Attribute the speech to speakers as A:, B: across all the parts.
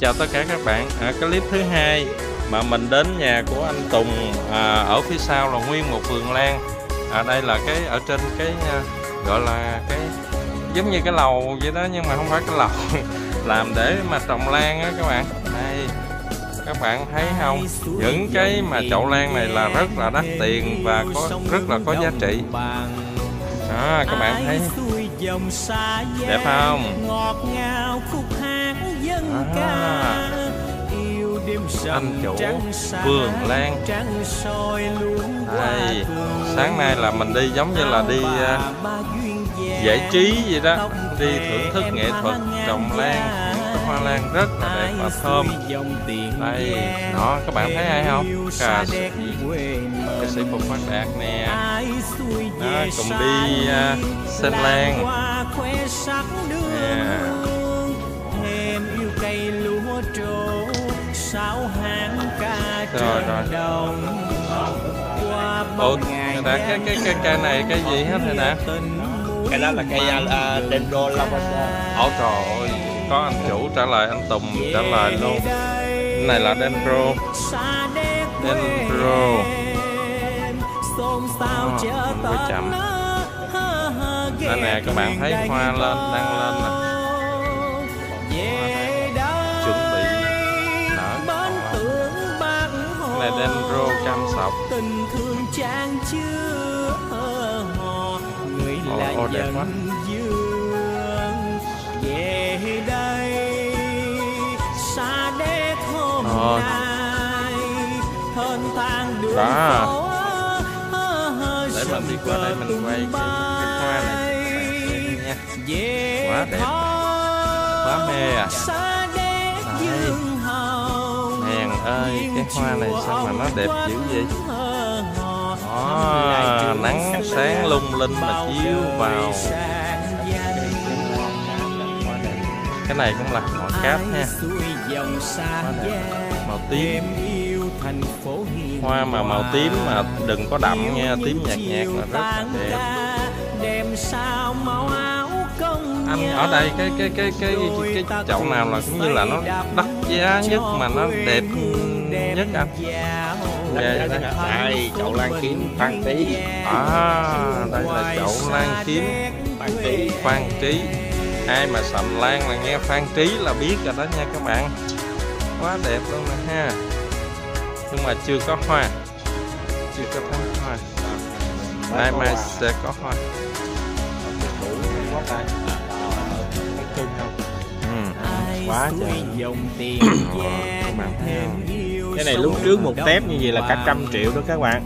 A: chào tất cả các bạn. À, clip thứ hai mà mình đến nhà của anh Tùng à, ở phía sau là nguyên một vườn lan. À, đây là cái ở trên cái à, gọi là cái giống như cái lầu vậy đó nhưng mà không phải cái lầu. Làm để mà trồng lan á các bạn. Đây các bạn thấy không? Những cái mà chậu lan này là rất là đắt tiền và có rất là có giá trị. Đó các bạn thấy đẹp không à, anh chủ vườn lan. đây sáng nay là mình đi giống như là đi uh, giải trí vậy đó đi thưởng thức nghệ thuật trồng lan. Hoa lan rất là đẹp và thơm. đây đó các bạn thấy ai không? ca sĩ ca sĩ phục phát đạt nè. Đó cùng đi uh, xem lan rồi rồi. Ủa đã cái cái cái cây này cái gì hết rồi nè
B: cái đó là cây uh, dendro lavanda
A: ôi trời ơi có anh chủ trả lời anh Tùng trả lời luôn. Cái này là dendro dendro à, mình chậm đây nè các bạn thấy hoa lên đang lên nè
C: tình thương trang chưa người
A: Ồ,
C: là
A: quá.
C: dân dương về đây xa đét hôm
A: Ờ.
C: nay hơn than đường
A: Đó.
C: phố
A: để mình đi qua đây mình quay cái, cái hoa này nha Quá đẹp. quá mê à Đấy. Ơi cái hoa này sao mà nó đẹp dữ vậy? Đó, nắng sáng lung linh mà chiếu vào. cái này cũng là ngọn cáp nha màu tím. hoa mà màu tím mà đừng có đậm nha tím nhạt nhạt là rất là đẹp. anh ở đây cái cái cái cái cái, cái chậu nào là cũng như là nó đắt giá nhất mà nó đẹp nhất Dạ, đây.
B: đây chậu lan kiếm phan tí
A: à đây là chậu lan kiếm.
B: phan tí
A: phan trí. Ai mà sành lan là nghe phan trí là biết rồi đó nha các bạn. Quá đẹp luôn nè ha. Nhưng mà chưa có hoa. Chưa có thấy hoa. Nay mai sẽ có hoa. Ừ.
B: quá trời.
A: Các bạn thấy không
B: cái này lúc trước một tép như vậy là cả trăm triệu đó các bạn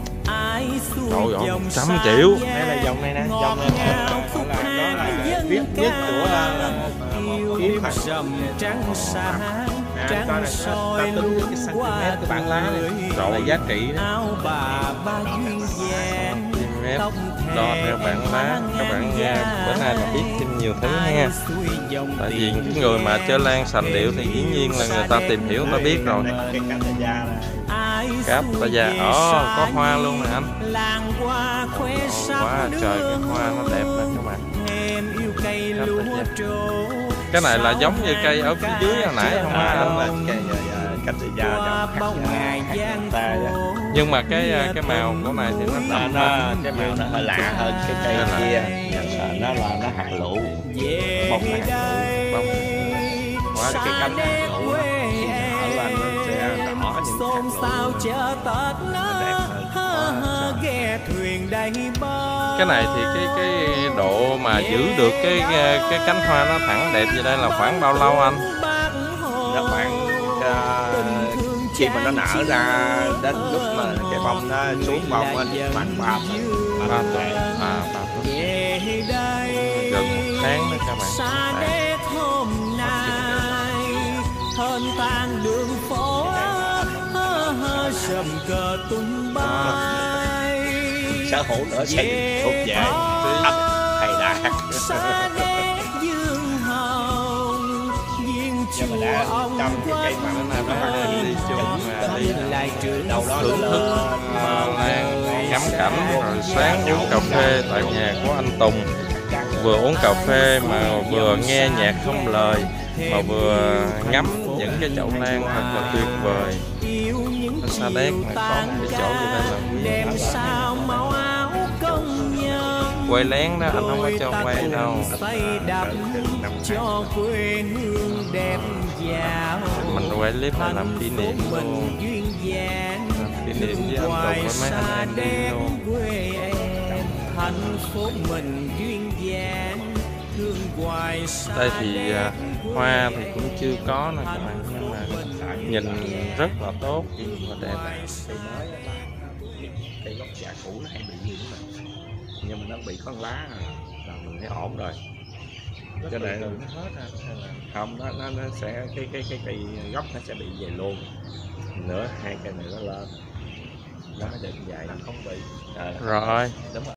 A: trời ơi trăm triệu
B: đây là dòng này nè dòng này là đó là viết nhất của là một kiếm mặt
C: trắng
B: coi này ta tính cái cm cái bản lá này là giá trị đó
A: cm đo theo bảng lá các bạn nghe bữa nay là biết thêm nhiều thứ nha. tại vì những người mà chơi lan sành điệu thì dĩ nhiên là người ta tìm hiểu ta biết rồi. cáp ta già ồ có hoa luôn nè anh.
C: sắc
A: quá trời cái hoa nó đẹp nè các bạn.
C: cây
A: cái này là giống như cây ở phía dưới hồi nãy không
B: à,
A: á
B: đó là
A: anh
B: cái cánh tay da trong
C: bóng ngày giang
B: ta
A: nhưng mà cái cái màu của này thì nó
B: nó,
A: đậm
B: nó
A: hơn
B: cái màu nó hơi lạ hơn cái cây
A: lạ.
B: kia. Nó là nó hạt lựu
C: về
B: bông này
C: đây
A: bông. Quá
B: cái cánh đỏ những
C: xôn xao chợ tết
B: Nó
C: ghe thuyền đầy bờ.
A: Cái này thì cái cái độ mà giữ được cái cái cánh hoa nó thẳng đẹp như đây là khoảng bao lâu anh?
B: nó khoảng khi mà nó nở ra đến lúc mà cái bông nó xuống bông lên khoảng ba
A: ba tuần à ba tuần gần một tháng đó các bạn.
C: hơn tan đường phố hơ hơ sầm cờ tung bay.
B: Sở hữu nữa sẽ được thuộc về. ấp thầy đạt
C: xa đét dương hồng duyên
B: nhưng mà
C: chùa
B: đã
C: ông
B: trong cái cây
A: nay các bạn đi chung mà đi
B: đầu đó
A: thưởng thức à, lan ngắm cảnh rồi sáng uống cà phê tại nhà của anh Tùng. Vừa uống cà phê mà vừa nghe nhạc không lời mà vừa ngắm những cái chậu lan thật là tuyệt vời. Ở Sa Đéc có một cái chỗ như đây là quay lén đó anh không có cho quay đâu.
C: cho quê hương đẹp dạo
A: mình quay clip là làm kỷ niệm luôn.
C: mình duyên dáng.
A: Làm kỷ niệm với anh
C: hoài
A: với mấy anh em luôn.
C: quê em thành phố mình duyên dáng. Thương hoài xa
A: đây thì à, hoa thì cũng chưa có nè các bạn nhưng mà nhìn rất là tốt. Và đẹp
B: cây gốc già cũ nó hay bị gì mà nhưng mà nó bị con lá à, là mình thấy ổn rồi. Cho nên không nó nó nó sẽ cái cái cái cây gốc nó sẽ bị về luôn. Nữa hai cây này nó lên. Nó mới được dài không bị.
A: Rồi.
B: Đúng rồi